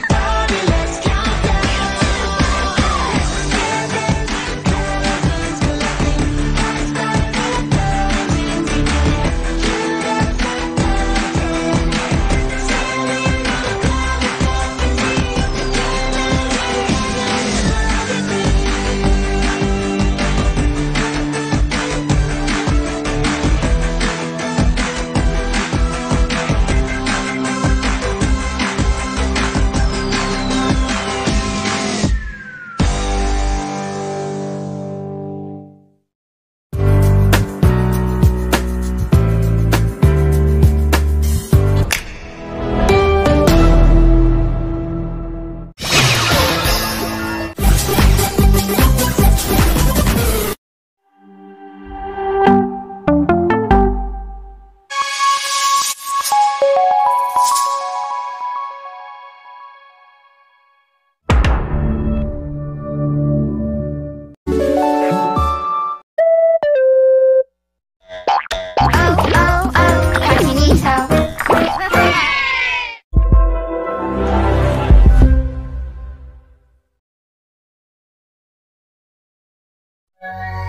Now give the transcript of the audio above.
Bye. Bye.